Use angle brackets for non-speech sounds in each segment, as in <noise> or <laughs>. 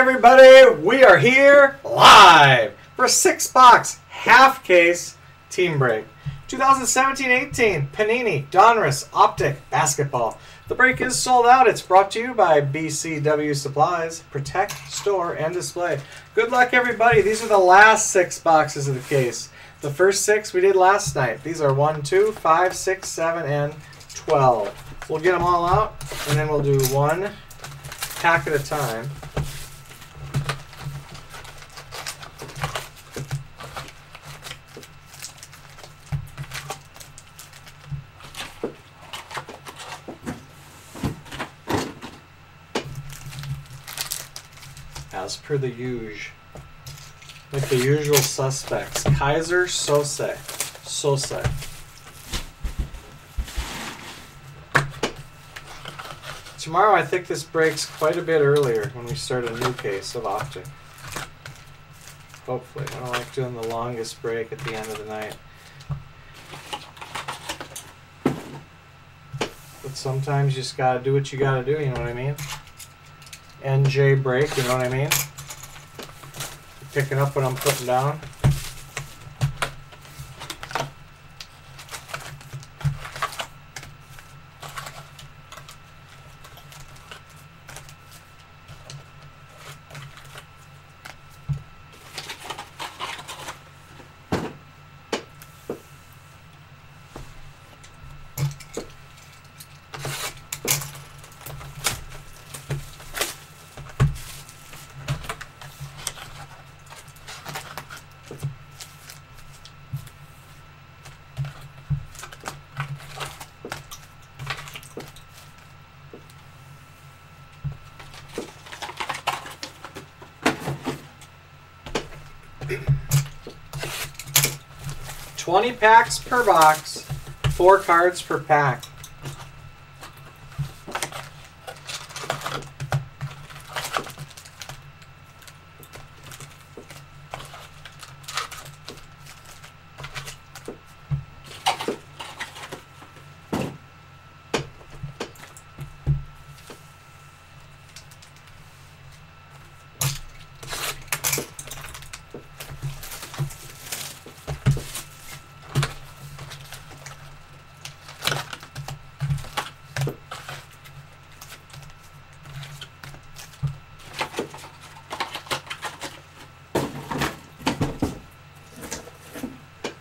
everybody, we are here live for six box half case team break. 2017-18 Panini Donruss Optic Basketball. The break is sold out. It's brought to you by BCW Supplies. Protect, store, and display. Good luck, everybody. These are the last six boxes of the case. The first six we did last night. These are 1, 2, 5, 6, 7, and 12. We'll get them all out, and then we'll do one pack at a time. As the usual. Like the usual suspects. Keyser Söze. Söze. Tomorrow I think this breaks quite a bit earlier when we start a new case of Optic. Hopefully. I don't like doing the longest break at the end of the night. But sometimes you just gotta do what you gotta do, you know what I mean? NJ break, you know what I mean? Picking up what I'm putting down. Twenty packs per box, four cards per pack.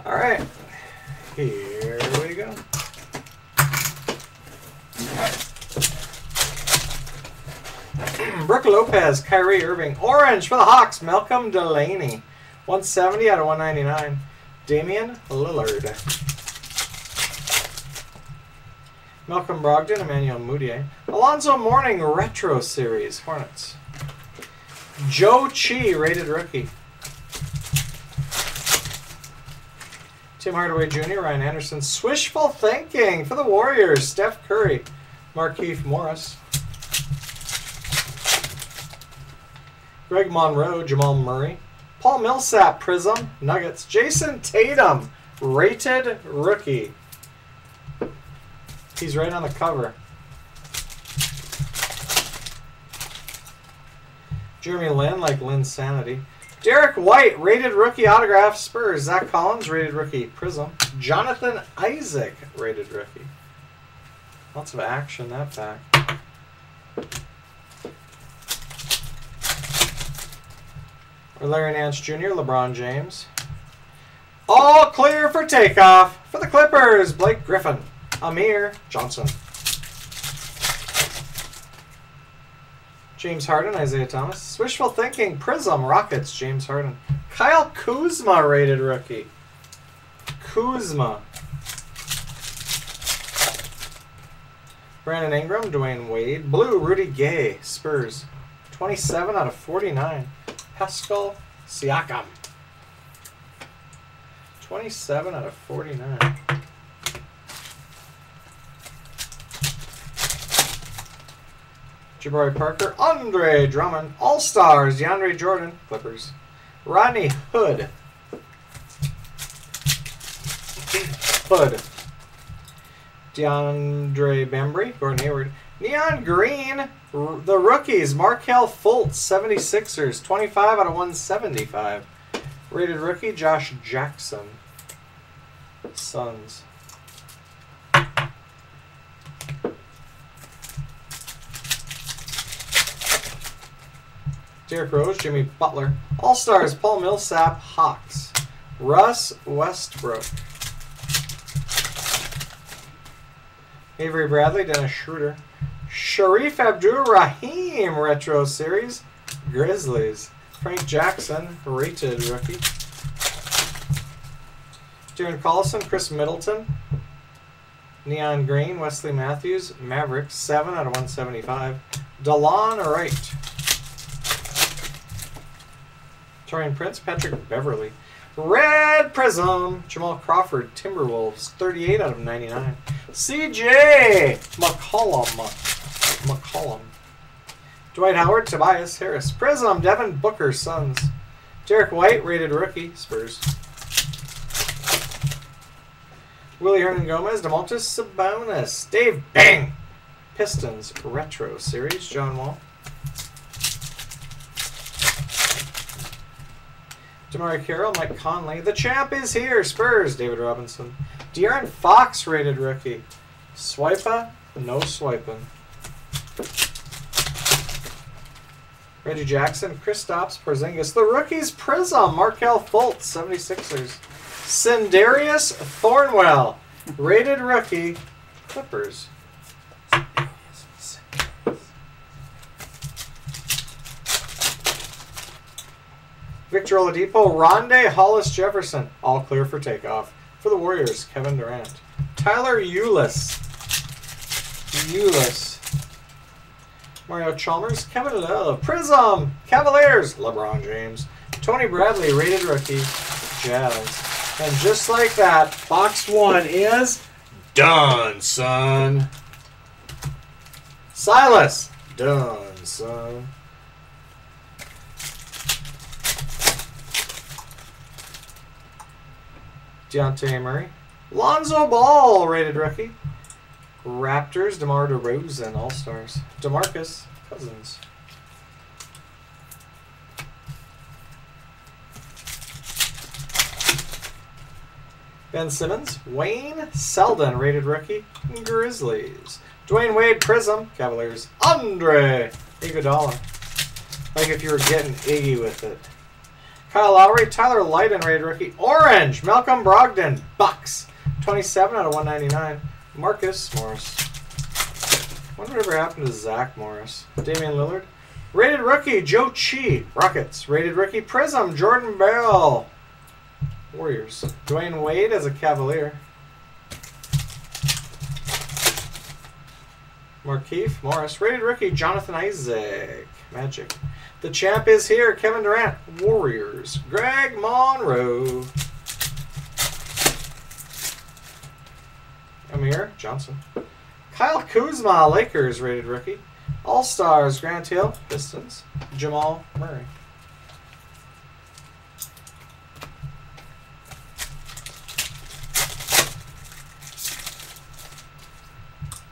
All right, here we go. Brook Lopez, Kyrie Irving, orange for the Hawks, Malcolm Delaney, 170 out of 199. Damian Lillard. Malcolm Brogdon, Emmanuel Mudiay. Alonzo Mourning, Retro Series, Hornets. Zhou Qi, rated rookie. Tim Hardaway Jr., Ryan Anderson, Swishful Thinking for the Warriors, Steph Curry, Markieff Morris, Greg Monroe, Jamal Murray, Paul Millsap, Prism, Nuggets, Jayson Tatum, rated rookie. He's right on the cover. Jeremy Lin, like Lin Sanity. Derrick White, rated rookie autograph, Spurs. Zach Collins, rated rookie, Prism. Jonathan Isaac, rated rookie. Lots of action that pack. Larry Nance Jr., LeBron James. All clear for takeoff for the Clippers. Blake Griffin, Amir Johnson. James Harden, Isaiah Thomas. Wishful Thinking, Prism, Rockets, James Harden. Kyle Kuzma, rated rookie. Kuzma. Brandon Ingram, Dwyane Wade. Blue, Rudy Gay, Spurs. 27 out of 49. Pascal Siakam. 27 out of 49. Jabari Parker, Andre Drummond, All Stars, DeAndre Jordan, Clippers, Rodney Hood, Hood, DeAndre Bembry, Gordon Hayward, Neon Green, the rookies, Markelle Fultz, 76ers, 25 out of 175. Rated rookie, Josh Jackson, Suns. Derrick Rose, Jimmy Butler. All Stars, Paul Millsap, Hawks. Russ Westbrook. Avery Bradley, Dennis Schroeder. Shareef Abdur-Rahim Retro Series, Grizzlies. Frank Jackson, rated rookie. Darren Collison, Khris Middleton. Neon Green, Wesley Matthews, Mavericks, 7 out of 175. DeLon Wright. Taurean Prince, Patrick Beverley. Red Prism, Jamal Crawford, Timberwolves, 38 out of 99. CJ McCollum. McCollum. Dwight Howard, Tobias Harris. Prism, Devin Booker, Suns. Derrick White, rated rookie, Spurs. Willie Hernan Gomez, Domantas Sabonis. Dave Bing, Pistons, Retro Series, John Wall. DeMarre Carroll, Mike Conley. The champ is here. Spurs, David Robinson. De'Aaron Fox, rated rookie. Swipa, no swiping. Reggie Jackson, Kristaps Porzingis. The rookies, Prism, Markelle Fultz, 76ers. Sindarius Thornwell, rated rookie, Clippers. Victor Oladipo, Rondae Hollis Jefferson, all clear for takeoff. For the Warriors, Kevin Durant. Tyler Ulis. Ulis. Mario Chalmers, Kevin Love, Prism, Cavaliers, LeBron James, Tony Bradley, rated rookie, Jazz. And just like that, box one is done, son. Silas, done, son. Dejounte Murray. Lonzo Ball, rated rookie. Raptors, DeMar DeRozan, All Stars. DeMarcus Cousins. Ben Simmons, Wayne Selden, rated rookie, Grizzlies. Dwyane Wade, Prism, Cavaliers. Andre Iguodala. Like if you were getting Iggy with it. Kyle Lowry, Tyler Lydon, rated rookie. Orange, Malcolm Brogdon, Bucks. 27 out of 199. Marcus Morris. Wonder whatever happened to Zach Morris. Damian Lillard. Rated rookie, Zhou Qi, Rockets. Rated rookie, Prism, Jordan Bell. Warriors. Dwyane Wade as a Cavalier. Markieff Morris. Rated rookie, Jonathan Isaac. Magic. The champ is here, Kevin Durant. Warriors. Greg Monroe. Amir Johnson. Kyle Kuzma, Lakers, rated rookie. All Stars, Grant Hill, Pistons. Jamal Murray.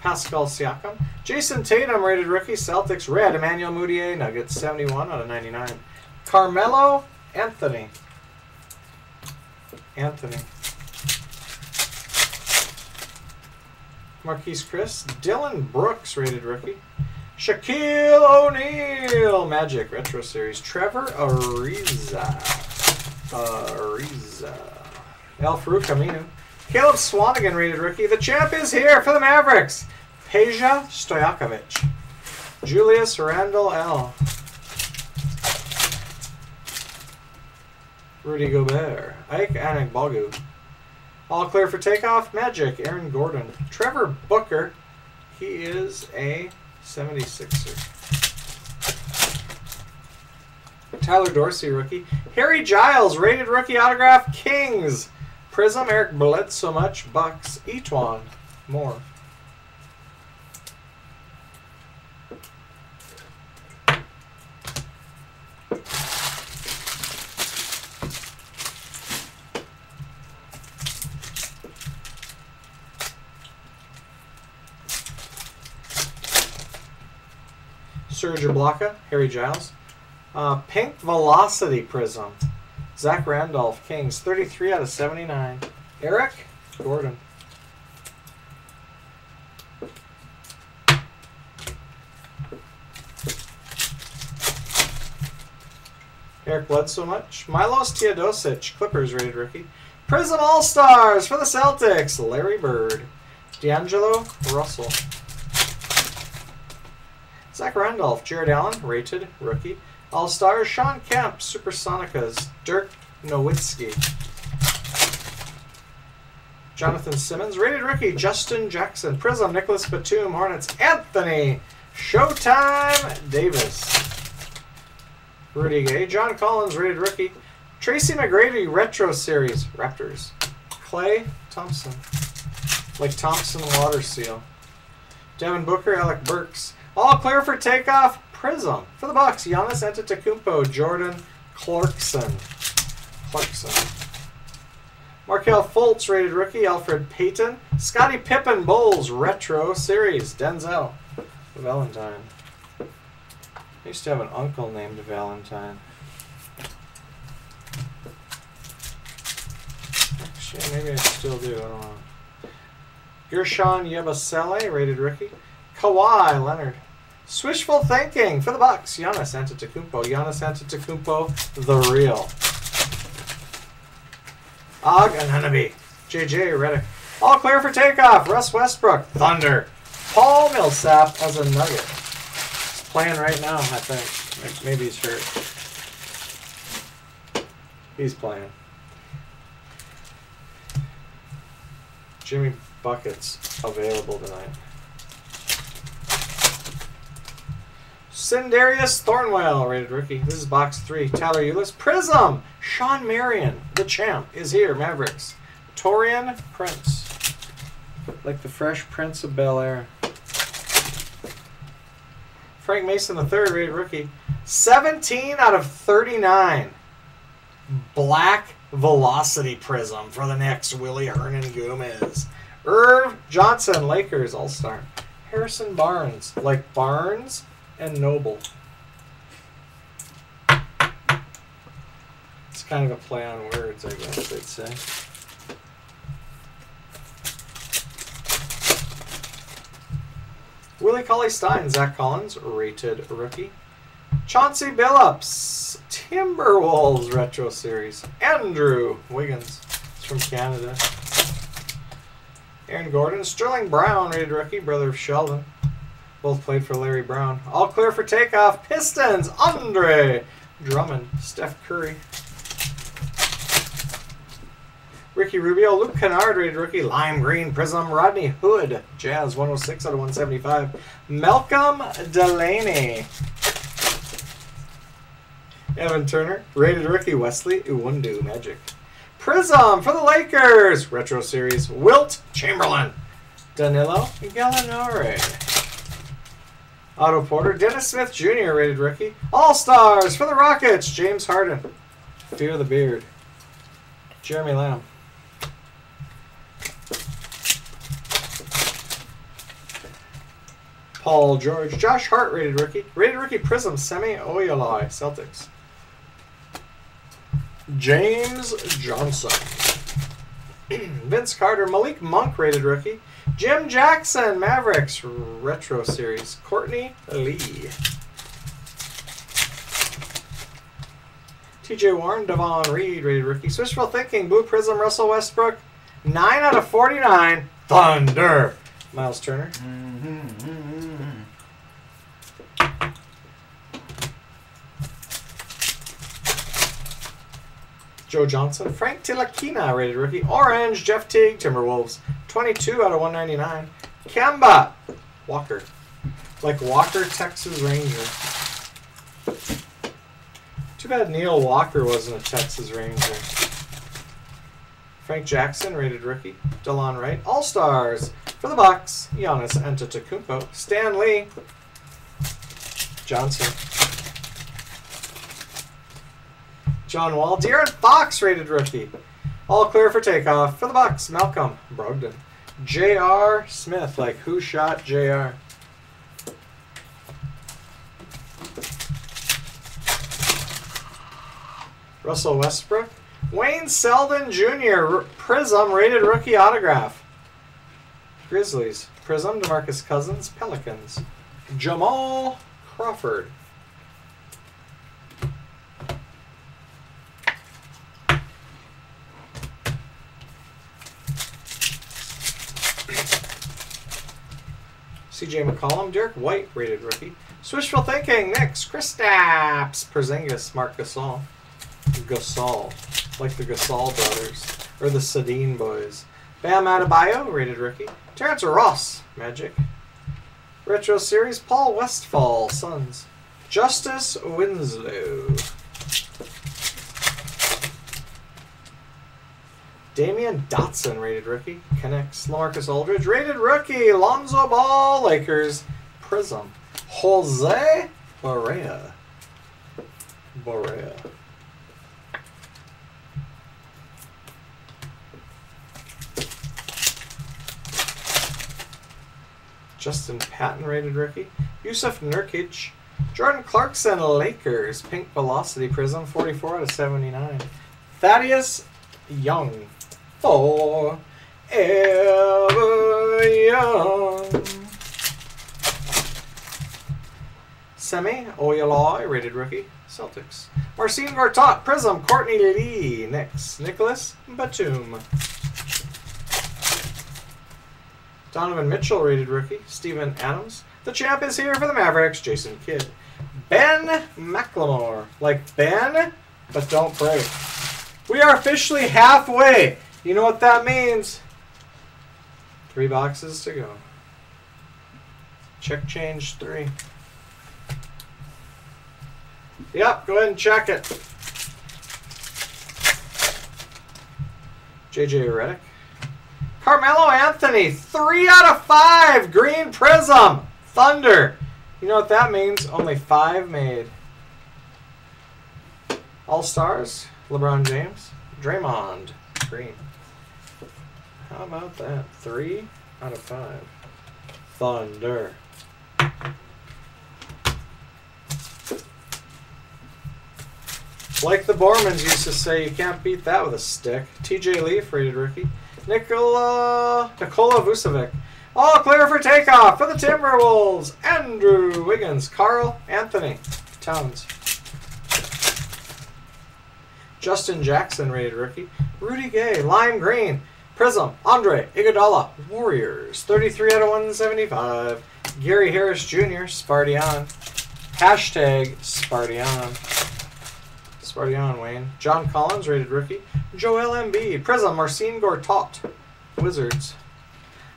Pascal Siakam. Jayson Tatum, rated rookie. Celtics, red. Emmanuel Mudiay, Nuggets, 71 out of 99. Carmelo Anthony. Anthony. Marquese Chriss. Dillon Brooks, rated rookie. Shaquille O'Neal, Magic Retro Series. Trevor Ariza. Ariza. Al-Farouq Aminu. Caleb Swanigan, rated rookie. The champ is here for the Mavericks. Peja Stojakovic. Julius Randle L. Rudy Gobert. Ike Anigbogu. All clear for takeoff. Magic. Aaron Gordon. Trevor Booker. He is a 76er. Tyler Dorsey, rookie. Harry Giles, rated rookie autograph. Kings. Prism, Eric Bledsoe much. Bucks. Etwan. More. Ibaka, Harry Giles. Uh, Pink Velocity Prism. Zach Randolph, Kings, 33 out of 79. Eric Gordon. Eric Blood so much. Milos Teodosic, Clippers rated rookie. Prism All Stars for the Celtics, Larry Bird. D'Angelo Russell. Zach Randolph, Jarrett Allen, rated rookie. All Stars, Shawn Kemp, Supersonicas, Dirk Nowitzki. Jonathan Simmons, rated rookie, Justin Jackson, Prism, Nicolas Batum, Hornets, Anthony, Showtime Davis. Rudy Gay, John Collins, rated rookie, Tracy McGrady, Retro Series, Raptors, Klay Thompson, like Thompson Water Seal, Devin Booker, Alec Burks, all clear for takeoff, Prism for the Bucks, Giannis Antetokounmpo, Jordan Clarkson, Clarkson. Markelle Fultz, rated rookie. Elfrid Payton. Scottie Pippen, Bulls, Retro Series. Denzel Valentine. I used to have an uncle named Valentine. Actually, maybe I still do. I don't know. Guerschon Yabusele, rated rookie. Kawhi Leonard. Swishful thinking for the Bucks. Giannis Antetokounmpo. Giannis Antetokounmpo, the real. Og Anunoby. JJ Redick. All clear for takeoff. Russ Westbrook. Thunder. Paul Millsap as a Nugget. Playing right now, I think. Maybe he's hurt. He's playing. Jimmy Buckets available tonight. Sindarius Thornwell, rated rookie. This is box three. Tyler Ulis. Prism. Shawn Marion, the champ, is here. Mavericks. Taurean Prince. Like the Fresh Prince of Bel Air. Frank Mason, the third rated rookie. 17 out of 39. Black Velocity Prism for the next Willy Hernangomez. Irv Johnson, Lakers All Star. Harrison Barnes, like Barnes and Noble. It's kind of a play on words, I guess they'd say. Willie Cauley Stein, Zach Collins, rated rookie. Chauncey Billups, Timberwolves Retro Series. Andrew Wiggins, from Canada. Aaron Gordon, Sterling Brown, rated rookie, brother of Sheldon. Both played for Larry Brown. All clear for takeoff. Pistons, Andre Drummond, Steph Curry. Ricky Rubio, Luke Kennard, rated rookie, Lime Green, Prism, Rodney Hood, Jazz 106 out of 175. Malcolm Delaney. Evan Turner, rated rookie, Wesley Iwundu, Magic. Prism for the Lakers, Retro Series, Wilt Chamberlain. Danilo Gallinari. Otto Porter, Dennis Smith Jr., rated rookie. All Stars for the Rockets, James Harden. Fear the Beard. Jeremy Lamb. Paul George, Josh Hart, rated rookie. Rated rookie Prism, Semi Ojeleye, Celtics. James Johnson. <clears throat> Vince Carter, Malik Monk, rated rookie. Jim Jackson, Mavericks Retro Series. Courtney Lee. TJ Warren, Davon Reed, rated rookie. Swishful Thinking, Blue Prism, Russell Westbrook. 9 out of 49. Thunder. Miles Turner. Joe Johnson. Frank Ntilikina, rated rookie. Orange, Jeff Teague, Timberwolves. 22 out of 199. Kemba Walker. Like Walker, Texas Ranger. Too bad Neil Walker wasn't a Texas Ranger. Frank Jackson, rated rookie. DeLon Wright. All Stars for the Bucks. Giannis Antetokounmpo. Stan Lee. Johnson. John Wall. De'Aaron Fox, rated rookie. All clear for takeoff for the Bucks. Malcolm Brogdon. J.R. Smith. Like, who shot J.R.? Russell Westbrook. Wayne Selden Jr. Prism rated rookie autograph. Grizzlies. Prism, DeMarcus Cousins, Pelicans. Jamal Crawford. CJ McCollum, Derrick White, rated rookie. Swishful Thinking, next. Kristaps, Porzingis, Marc Gasol. Gasol, like the Gasol brothers, or the Sedin boys. Bam Adebayo, rated rookie. Terrence Ross, Magic. Retro Series, Paul Westphal, Suns. Justice Winslow. Damyean Dotson, rated rookie. Connects. Lamarcus Aldridge, rated rookie. Lonzo Ball, Lakers. Prism. Jose Barea. Barea. Justin Patton, rated rookie. Jusuf Nurkic. Jordan Clarkson, Lakers. Pink Velocity Prism, 44 out of 79. Thaddeus Young. Forever Young. Semi Ojeleye, rated rookie. Celtics. Marcin Gortat, Prism, Courtney Lee, Knicks. Nicolas Batum. Donovan Mitchell, rated rookie. Steven Adams. The champ is here for the Mavericks. Jason Kidd. Ben McLemore. Like Ben, but don't break. We are officially halfway. You know what that means? Three boxes to go. Check change three. Yep, go ahead and check it. JJ Redick. Carmelo Anthony, three out of five. Green Prism. Thunder. You know what that means? Only five made. All Stars. LeBron James. Draymond. Green. How about that? Three out of five. Thunder. Like the Bormans used to say, you can't beat that with a stick. TJ Leaf, rated rookie. Nikola, Nikola Vucevic. All clear for takeoff for the Timberwolves. Andrew Wiggins, Karl Anthony Towns. Justin Jackson, rated rookie. Rudy Gay, Lime Green. Prism, Andre Iguodala, Warriors. 33 out of 175. Gary Harris Jr., Spartian. Hashtag Spartian. Spartian, Wayne. John Collins, rated rookie. Joel Embiid. Prism, Marcin Gortat. Wizards.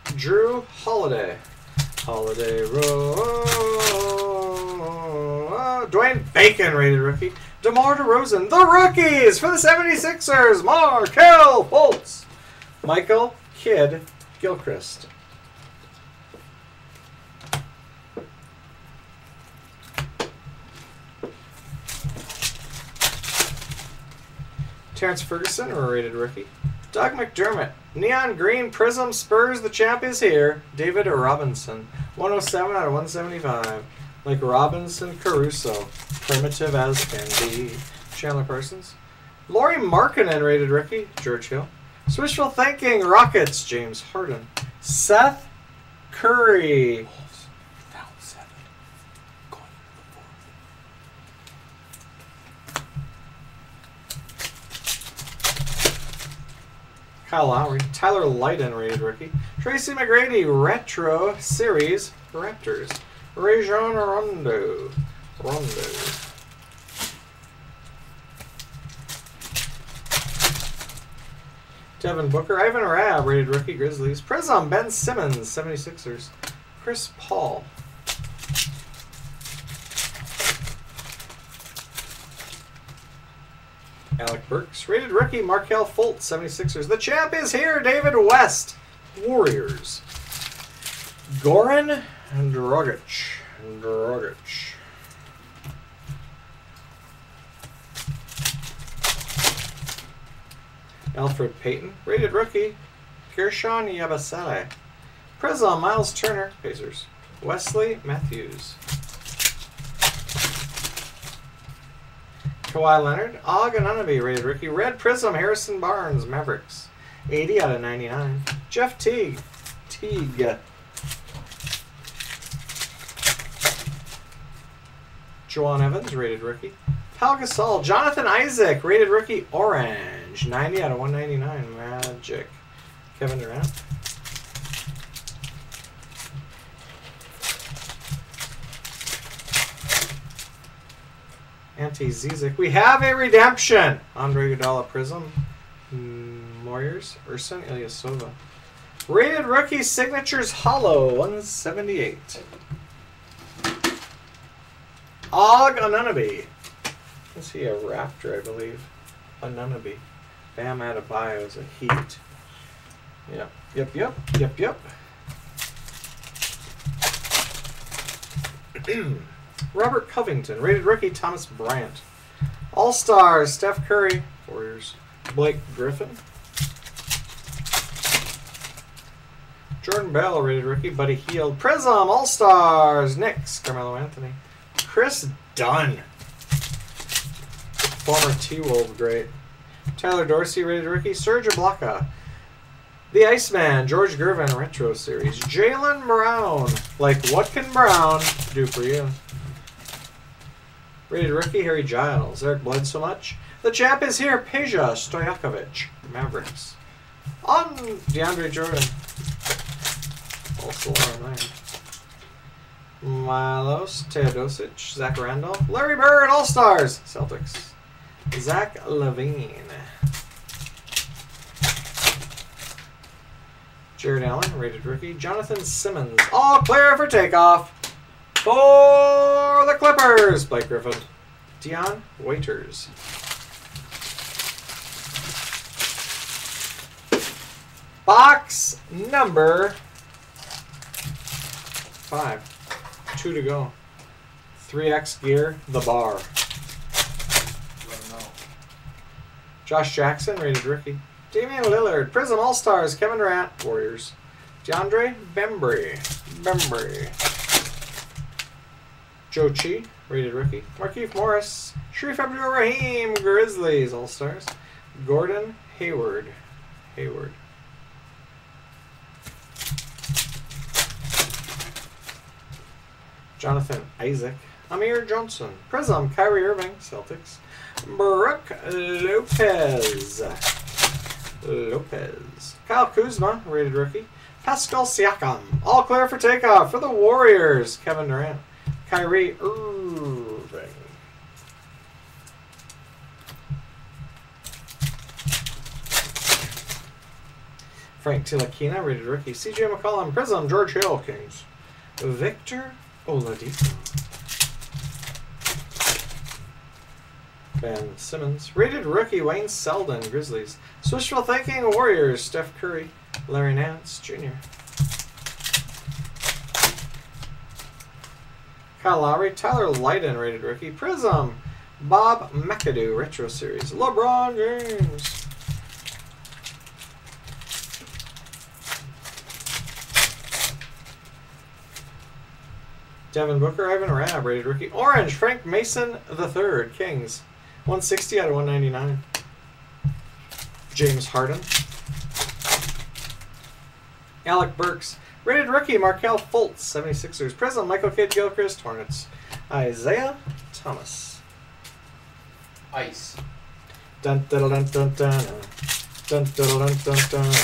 Jrue Holiday. Holiday Row. Dwayne Bacon, rated rookie. DeMar DeRozan. The rookies for the 76ers. Markelle Fultz. Michael Kidd Gilchrist. Terrence Ferguson, rated rookie. Doug McDermott, Neon Green Prism Spurs, the champ is here. David Robinson, 107 out of 175. Like Robinson Crusoe, primitive as can be. Chandler Parsons. Lauri Markkanen, rated rookie. George Hill. Swishful Thinking, Rockets, James Harden. Seth Curry. Down seven. Going into the fourth. Kyle Lowry. Tyler Lydon, rated rookie. Tracy McGrady, Retro Series, Raptors. Rajon Rondo. Rondo. Devin Booker, Ivan Rabb, rated rookie Grizzlies. Prism, Ben Simmons, 76ers. Chris Paul. Alec Burks, rated rookie Markelle Fultz, 76ers. The champ is here, David West, Warriors. Goran Dragic. Dragic. Elfrid Payton, rated rookie, Guerschon Yabusele. Prism, Miles Turner, Pacers. Wesley Matthews. Kawhi Leonard, Anunoby, rated rookie. Red Prism, Harrison Barnes, Mavericks. 80 out of 99. Jeff Teague. Teague. Jawun Evans, rated rookie. Pau Gasol, Jonathan Isaac, rated rookie, orange. 90 out of 199. Magic. Kevin Durant. Ante Zizic. We have a redemption. Andre Iguodala Prism. Mm, Warriors. Ersan Ilyasova. Rated rookie signatures hollow 178. Og Anunoby. Is he a Raptor, I believe? Anunoby. Bam out Adebayo is a Heat. Yep, yep, yep, yep, yep. <clears throat> Robert Covington, rated rookie Thomas Bryant. All stars Steph Curry, Warriors. Blake Griffin. Jordan Bell, rated rookie. Buddy Hield. Prism, All Stars. Knicks, Carmelo Anthony. Kris Dunn. Former T Wolves great. Tyler Dorsey, rated rookie. Serge Ibaka. The Iceman, George Gervin Retro Series. Jaylen Brown. Like, what can Brown do for you? Rated rookie, Harry Giles. Eric bled so much. The champ is here, Peja Stojakovic. Mavericks. On DeAndre Jordan. Also on there. Milos Teodosic, Zach Randolph, Larry Bird, All Stars, Celtics. Zach LaVine. Jarrett Allen, rated rookie. Jonathan Simmons, all clear for takeoff. For the Clippers, Blake Griffin. Dion Waiters. Box number five. Two to go. 3X gear, the bar. Let him know. Josh Jackson, rated rookie. Damian Lillard, Prism All Stars, Kevin Durant, Warriors. DeAndre Bembry, Bembry. Zhou Qi, rated rookie. Markieff Morris, Shareef Abdur-Rahim, Grizzlies All Stars. Gordon Hayward, Hayward. Jonathan Isaac, Amir Johnson, Prism, Kyrie Irving, Celtics. Brook Lopez. Lopez. Kyle Kuzma, rated rookie. Pascal Siakam, all clear for takeoff for the Warriors. Kevin Durant. Kyrie Irving. Frank Ntilikina, rated rookie. CJ McCollum, Prism, George Hill, Kings. Victor Oladipo. Ben Simmons. Rated rookie Wayne Selden, Grizzlies. Swishful Thinking Warriors, Steph Curry, Larry Nance Jr. Kyle Lowry, Tyler Lydon, rated rookie. Prism, Bob McAdoo, Retro Series. LeBron James. Devin Booker, Ivan Rabb, rated rookie. Orange, Frank Mason III, Kings. 160 out of 199. James Harden. Alec Burks. Rated rookie, Markelle Fultz, 76ers. Prism, Michael Kidd Gilchrist, Hornets. Isaiah Thomas. Ice. Dun dun dun dun dun. Dun dun dun dun dun.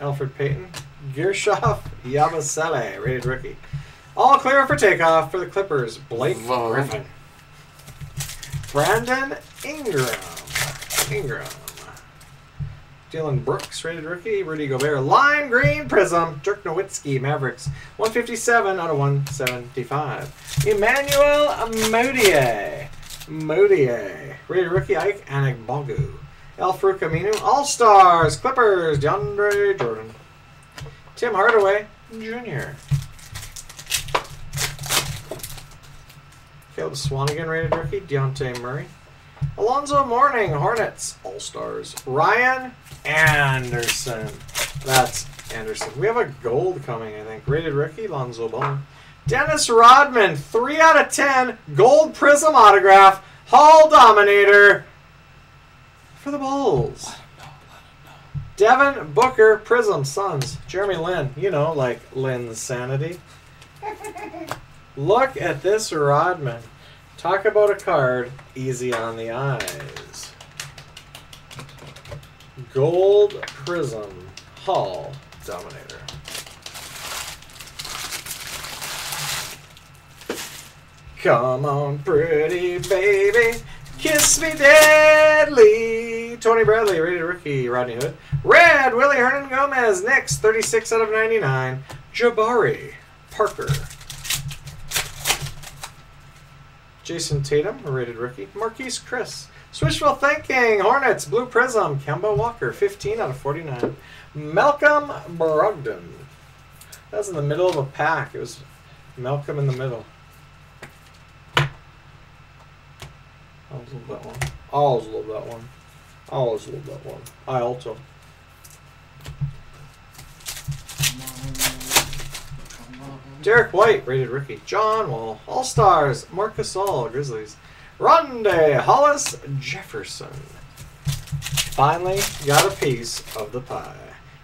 Elfrid Payton. Guerschon Yabusele, rated rookie. All clear for takeoff for the Clippers. Blake Vaughn. Griffin. Brandon Ingram. Ingram. Dillon Brooks, rated rookie. Rudy Gobert. Lime Green Prism. Dirk Nowitzki, Mavericks. 157 out of 175. Emmanuel Mudiay. Mudiay. Rated rookie Ike Anigbogu. Alfred Camino. All Stars. Clippers. DeAndre Jordan. Tim Hardaway Jr. Caleb Swanigan, rated rookie. Dejounte Murray. Alonzo Mourning, Hornets, All Stars. Ryan Anderson. That's Anderson. We have a gold coming, I think. Rated rookie, Lonzo Ball. Dennis Rodman, 3 out of 10, gold prism autograph, Hall Dominator for the Bulls. Devin Booker, Prism, Suns. Jeremy Lin, you know, like Lin's Sanity. <laughs> Look at this Rodman. Talk about a card easy on the eyes. Gold Prism, Hall Dominator. Come on, pretty baby. Kiss me deadly. Tony Bradley, rated rookie. Rodney Hood. Red, Willy Hernangomez. Next, 36 out of 99. Jabari Parker. Jayson Tatum, rated rookie. Marquese Chriss. Swishful Thinking, Hornets, Blue Prism, Kemba Walker, 15 out of 49. Malcolm Brogdon. That was in the middle of a pack. It was Malcolm in the middle. I always love that one. I always love that one. I always love that one. I also. Derrick White, rated rookie. John Wall, All Stars. Marcus All, Grizzlies. Rondae Hollis Jefferson. Finally got a piece of the pie.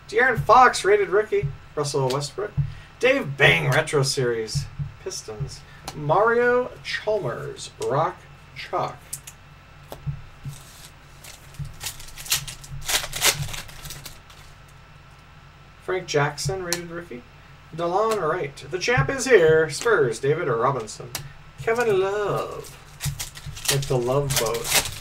De'Aaron Fox, rated rookie. Russell Westbrook. Dave Bing, Retro Series. Pistons. Mario Chalmers, Rock Chalk. Frank Jackson, rated rookie. Delon Wright. The champ is here. Spurs, David Robinson. Kevin Love. Like the Love Boat.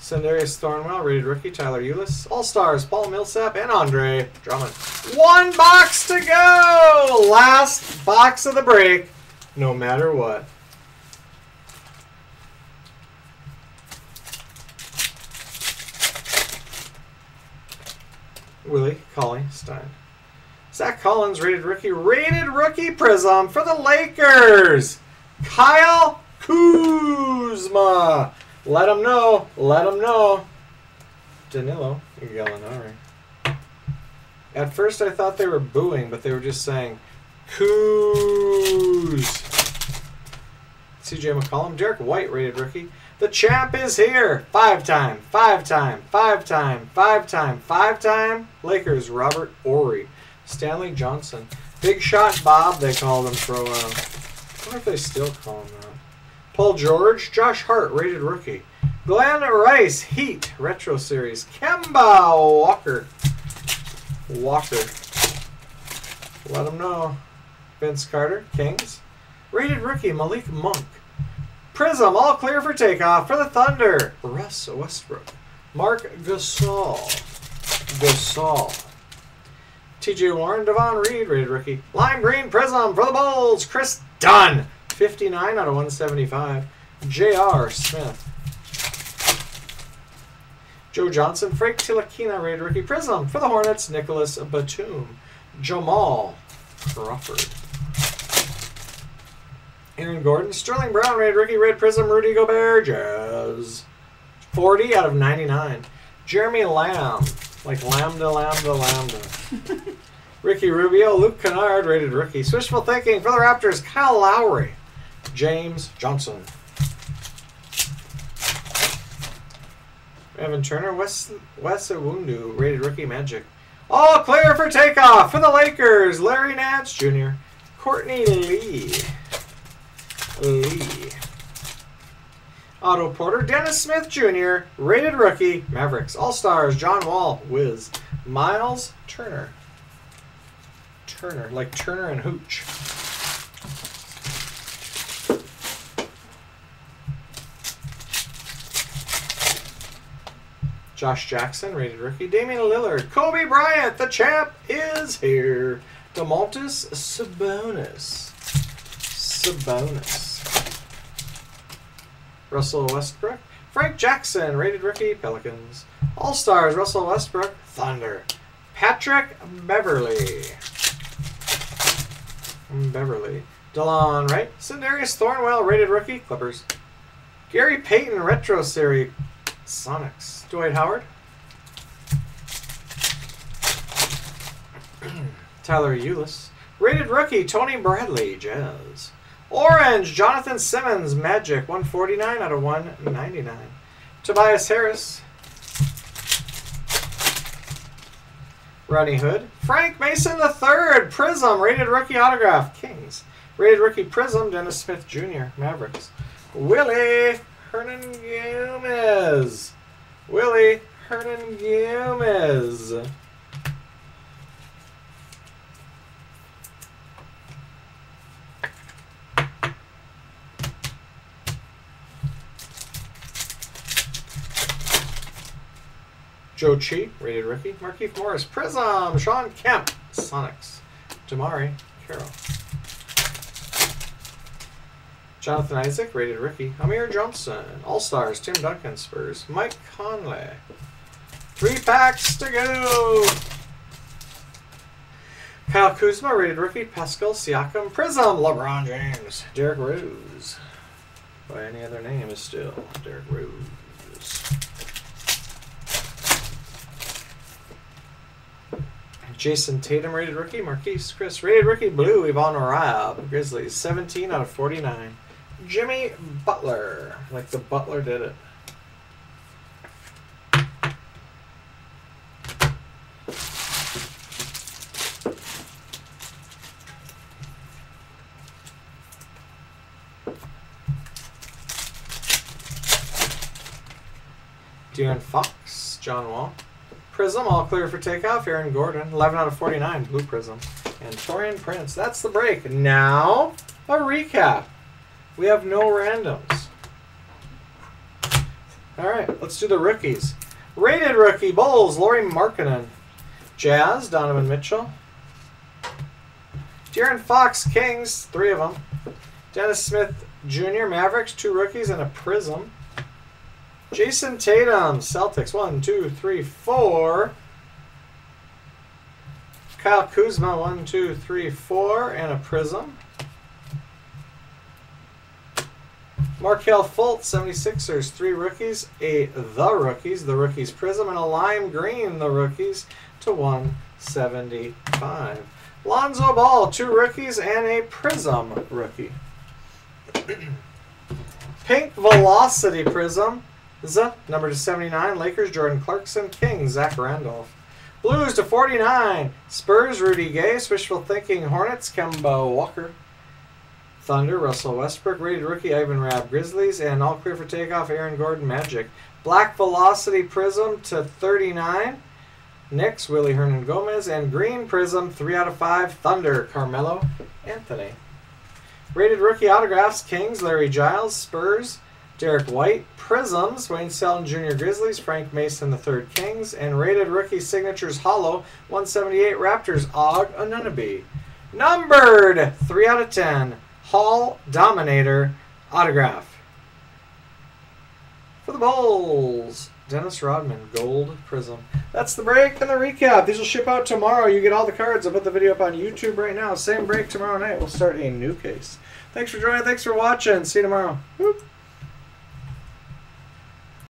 Sindarius Thornwell, rated rookie. Tyler Ulis. All Stars, Paul Millsap and Andre Drummond. One box to go! Last box of the break, no matter what. Willie Cauley Stein. Zach Collins, rated rookie, rated rookie prism for the Lakers. Kyle Kuzma. Let him know. Let him know. Danilo Gallinari. At first, I thought they were booing, but they were just saying, Kuz. CJ McCollum, Derrick White, rated rookie. The champ is here. Five time, five time, five time, five time, five time. Lakers, Robert Horry. Stanley Johnson. Big shot Bob, they called him for a while. I wonder if they still call him that. Paul George, Josh Hart, rated rookie. Glen Rice, Heat, Retro Series. Kemba Walker. Walker. Let him know. Vince Carter, Kings. Rated rookie, Malik Monk. Prism, all clear for takeoff for the Thunder. Russ Westbrook. Marc Gasol. Gasol. TJ Warren, Davon Reed, rated rookie. Lime Green Prism for the Bulls. Kris Dunn. 59 out of 175. J.R. Smith. Joe Johnson, Frank Ntilikina, rated rookie. Prism for the Hornets. Nicolas Batum. Jamal Crawford. Aaron Gordon, Sterling Brown, rated rookie. Red Prism, Rudy Gobert. Jazz. 40 out of 99. Jeremy Lamb. Like lambda, lambda, lambda. Ricky Rubio, Luke Kennard, rated rookie. Swishful thinking for the Raptors, Kyle Lowry, James Johnson. Evan Turner, Wes Wes Iwundu, rated rookie Magic. All clear for takeoff for the Lakers, Larry Nance Jr., Courtney Lee. Lee. Otto Porter, Dennis Smith Jr., rated rookie, Mavericks. All Stars, John Wall, Wiz. Miles Turner. Turner, like Turner and Hooch. Josh Jackson, rated rookie. Damian Lillard. Kobe Bryant, the champ, is here. Domantas Sabonis. Sabonis. Russell Westbrook. Frank Jackson, rated rookie, Pelicans. All Stars, Russell Westbrook, Thunder. Patrick Beverley. Beverley. Delon Wright. Sindarius Thornwell, rated rookie, Clippers. Gary Payton, retro series, Sonics. Dwight Howard. <clears throat> Tyler Ulis. Rated rookie Tony Bradley, Jazz. Orange Jonathan Simmons, Magic, 149 out of 199. Tobias Harris. Rodney Hood. Frank Mason III, Prism, rated rookie autograph, Kings. Rated rookie Prism, Dennis Smith Jr., Mavericks. Willie Hernan Gomez. Willie Hernan Gomez. Zhou Qi, rated rookie. Markieff Morris, Prism. Shawn Kemp, Sonics. DeMarre, Carroll. Jonathan Isaac, rated rookie. Amir Johnson, All Stars. Tim Duncan, Spurs. Mike Conley. Three packs to go. Kyle Kuzma, rated rookie. Pascal Siakam, Prism. LeBron James. Derrick Rose. By any other name is still Derrick Rose. Jayson Tatum, rated rookie. Marquese Chriss, rated rookie. Blue, Ivan Rabb. Grizzlies, 17 out of 49. Jimmy Butler, like the Butler did it. De'Aaron Fox, John Wall. Prism, all clear for takeoff. Aaron Gordon, 11 out of 49, blue Prism. And Taurean Prince. That's the break. Now, a recap. We have no randoms. All right, let's do the rookies. Rated rookie, Bulls, Lauri Markkanen. Jazz, Donovan Mitchell. De'Aaron Fox, Kings, three of them. Dennis Smith Jr., Mavericks, two rookies and a Prism. Jayson Tatum, Celtics, one, two, three, four. Kyle Kuzma, one, two, three, four, and a Prism. Markelle Fultz, 76ers, three rookies, a The Rookies, The Rookies Prism, and a Lime Green, The Rookies, to 175. Lonzo Ball, two rookies, and a Prism rookie. <clears throat> Pink Velocity Prism, Z, number to 79, Lakers, Jordan Clarkson, Kings, Zach Randolph. Blues to 49, Spurs, Rudy Gay, Swishful Thinking, Hornets, Kemba Walker. Thunder, Russell Westbrook, rated rookie Ivan Rabb, Grizzlies, and all clear for takeoff, Aaron Gordon, Magic. Black Velocity Prism to 39, Knicks, Willy Hernangomez, and Green Prism, 3 out of 5, Thunder, Carmelo Anthony. Rated rookie autographs, Kings, Harry Giles, Spurs, Derrick White, Prisms, Wayne Selden Jr. Grizzlies, Frank Mason III Kings, and rated rookie signatures Hollow, 178 Raptors, Og Anunoby. Numbered 3 out of 10, Hall Dominator autograph. For the Bulls, Dennis Rodman, Gold Prism. That's the break and the recap. These will ship out tomorrow. You get all the cards. I'll put the video up on YouTube right now. Same break tomorrow night. We'll start a new case. Thanks for joining. Thanks for watching. See you tomorrow.